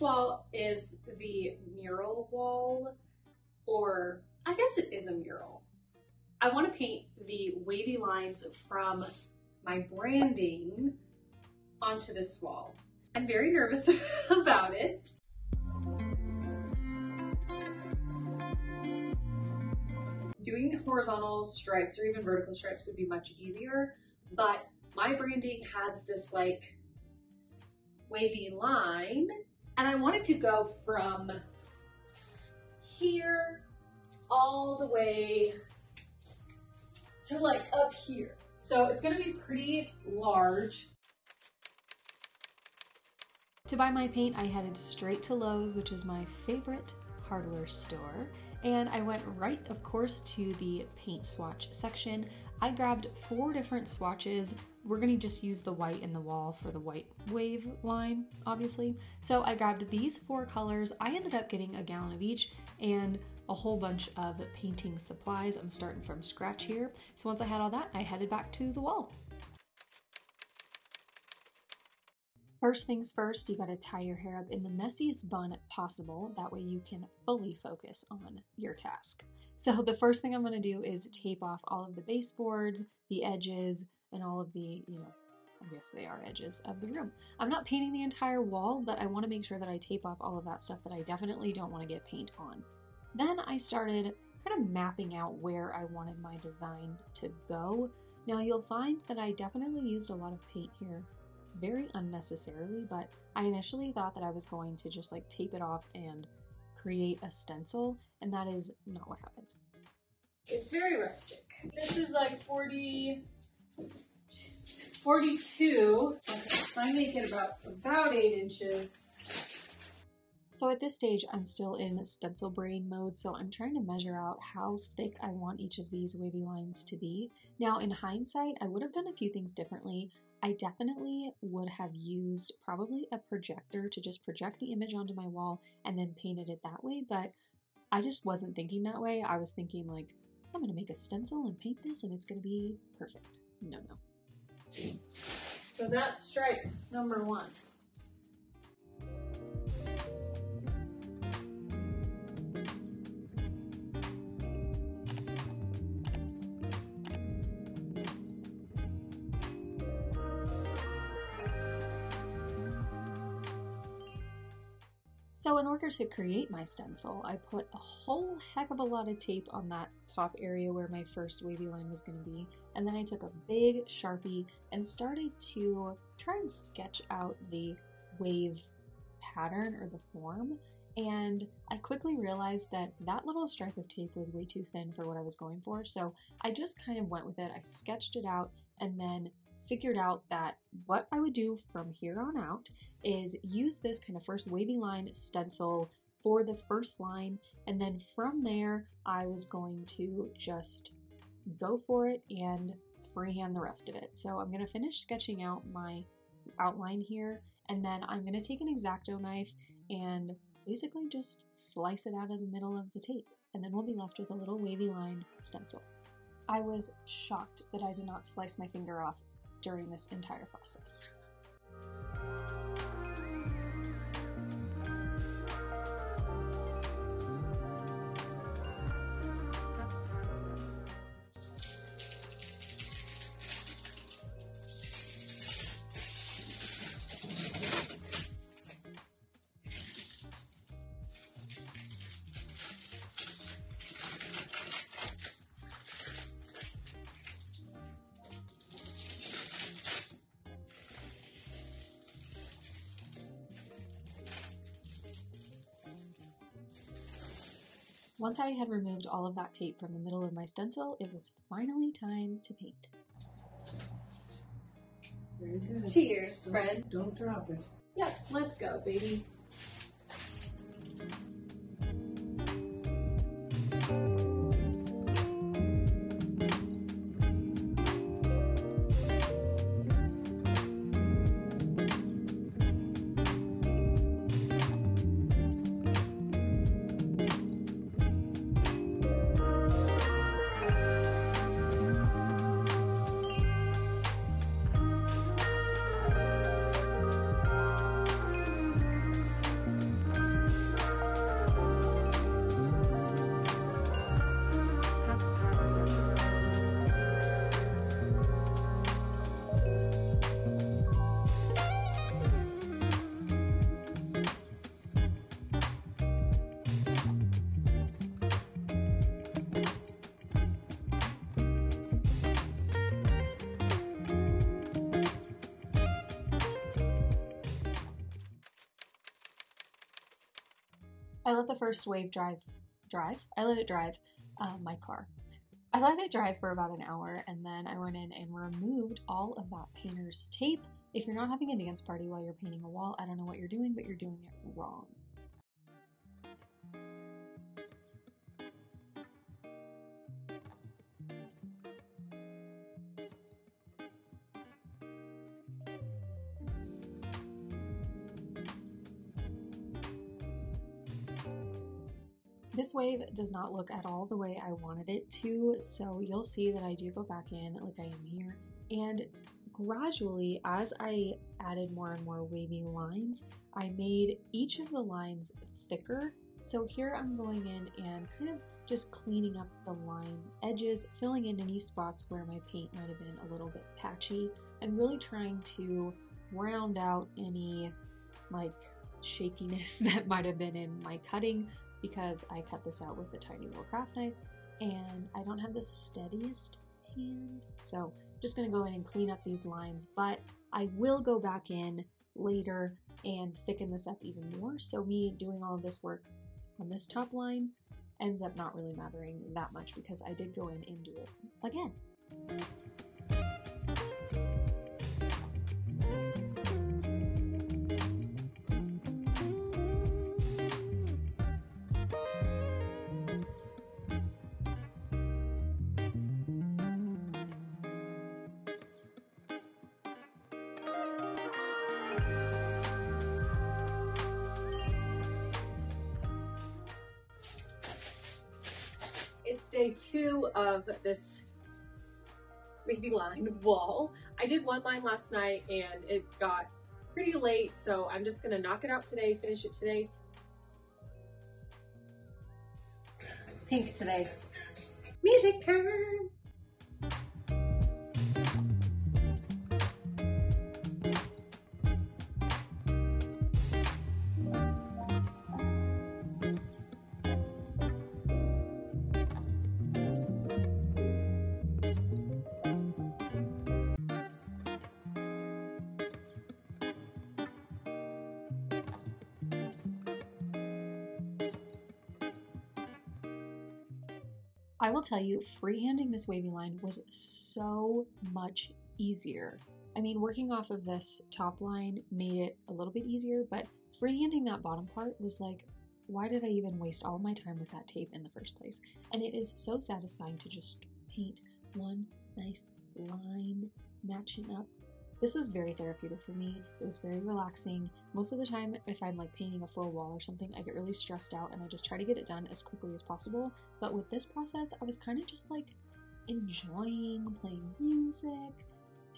This wall is the mural wall, or I guess it is a mural. I want to paint the wavy lines from my branding onto this wall. I'm very nervous about it. Doing horizontal stripes or even vertical stripes would be much easier, but my branding has this like wavy line and I want it to go from here all the way to like up here. So it's gonna be pretty large. To buy my paint, I headed straight to Lowe's, which is my favorite hardware store, and I went right, of course, to the paint swatch section. I grabbed four different swatches. We're gonna just use the white in the wall for the white wave line, obviously. So I grabbed these four colors. I ended up getting a gallon of each and a whole bunch of painting supplies. I'm starting from scratch here. So once I had all that, I headed back to the wall. First things first, you gotta tie your hair up in the messiest bun possible. That way you can fully focus on your task. So the first thing I'm gonna do is tape off all of the baseboards, the edges, and all of the, you know, I guess they are edges of the room. I'm not painting the entire wall, but I wanna make sure that I tape off all of that stuff that I definitely don't wanna get paint on. Then I started kind of mapping out where I wanted my design to go. Now you'll find that I definitely used a lot of paint here very unnecessarily, but I initially thought that I was going to just like tape it off and create a stencil, and that is not what happened. It's very rustic. This is like 40, 42. If I make it about, about 8 inches, so at this stage, I'm still in stencil brain mode, so I'm trying to measure out how thick I want each of these wavy lines to be. Now, in hindsight, I would have done a few things differently. I definitely would have used probably a projector to just project the image onto my wall and then painted it that way, but I just wasn't thinking that way. I was thinking like, I'm gonna make a stencil and paint this and it's gonna be perfect. No, no. So that's stripe number one. So in order to create my stencil, I put a whole heck of a lot of tape on that top area where my first wavy line was going to be, and then I took a big Sharpie and started to try and sketch out the wave pattern or the form. And I quickly realized that that little stripe of tape was way too thin for what I was going for, so I just kind of went with it. I sketched it out and then figured out that what I would do from here on out is use this kind of first wavy line stencil for the first line, and then from there, I was going to just go for it and freehand the rest of it. So I'm going to finish sketching out my outline here, and then I'm going to take an X-Acto knife and basically just slice it out of the middle of the tape, and then we'll be left with a little wavy line stencil. I was shocked that I did not slice my finger off during this entire process. Once I had removed all of that tape from the middle of my stencil, it was finally time to paint. Very good. Cheers, Don't- friend. Don't drop it. Yep, let's go, baby. I let the first wave drive, drive? I let it drive uh, my car. I let it dry for about an hour and then I went in and removed all of that painter's tape. If you're not having a dance party while you're painting a wall, I don't know what you're doing, but you're doing it wrong. This wave does not look at all the way I wanted it to, so you'll see that I do go back in like I am here. And gradually, as I added more and more wavy lines, I made each of the lines thicker. So here I'm going in and kind of just cleaning up the line edges, filling in any spots where my paint might have been a little bit patchy, and really trying to round out any like shakiness that might have been in my cutting because I cut this out with a tiny little craft knife and I don't have the steadiest hand. So I'm just gonna go in and clean up these lines, but I will go back in later and thicken this up even more. So me doing all of this work on this top line ends up not really mattering that much because I did go in and do it again. Day two of this wavy line wall. I did one line last night and it got pretty late, so I'm just gonna knock it out today, finish it today. Pink today. Music time! I will tell you, freehanding this wavy line was so much easier. I mean, working off of this top line made it a little bit easier, but freehanding that bottom part was like, why did I even waste all my time with that tape in the first place? And it is so satisfying to just paint one nice line matching up this was very therapeutic for me. It was very relaxing. Most of the time, if I'm like painting a full wall or something, I get really stressed out and I just try to get it done as quickly as possible. But with this process, I was kind of just like enjoying playing music,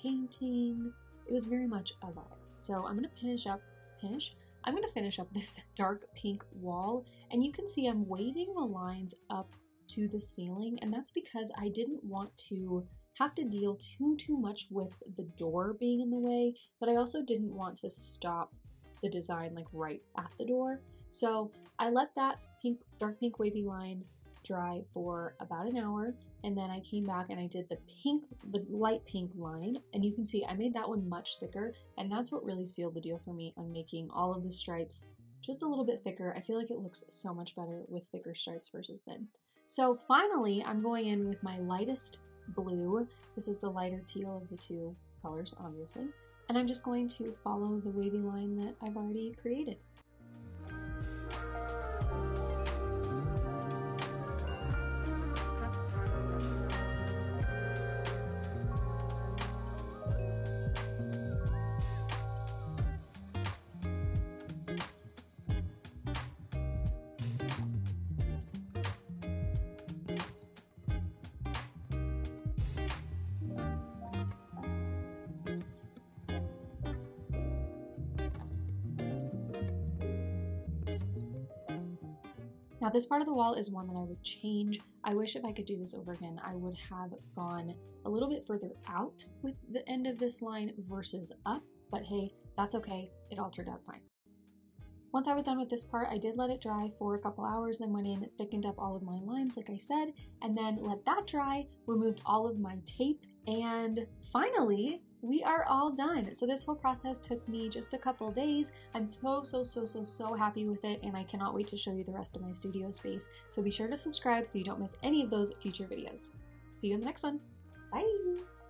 painting. It was very much a vibe. So I'm gonna finish up, finish? I'm gonna finish up this dark pink wall and you can see I'm waving the lines up to the ceiling and that's because I didn't want to have to deal too too much with the door being in the way, but I also didn't want to stop the design like right at the door. So I let that pink dark pink wavy line dry for about an hour and then I came back and I did the pink the light pink line and you can see I made that one much thicker and that's what really sealed the deal for me on making all of the stripes just a little bit thicker. I feel like it looks so much better with thicker stripes versus thin. So finally, I'm going in with my lightest blue. This is the lighter teal of the two colors, obviously. And I'm just going to follow the wavy line that I've already created. Now this part of the wall is one that I would change. I wish if I could do this over again, I would have gone a little bit further out with the end of this line versus up, but hey, that's okay. It all turned out fine. Once I was done with this part, I did let it dry for a couple hours, then went in, thickened up all of my lines like I said, and then let that dry, removed all of my tape, and finally, we are all done. So this whole process took me just a couple days. I'm so, so, so, so, so happy with it and I cannot wait to show you the rest of my studio space. So be sure to subscribe so you don't miss any of those future videos. See you in the next one. Bye!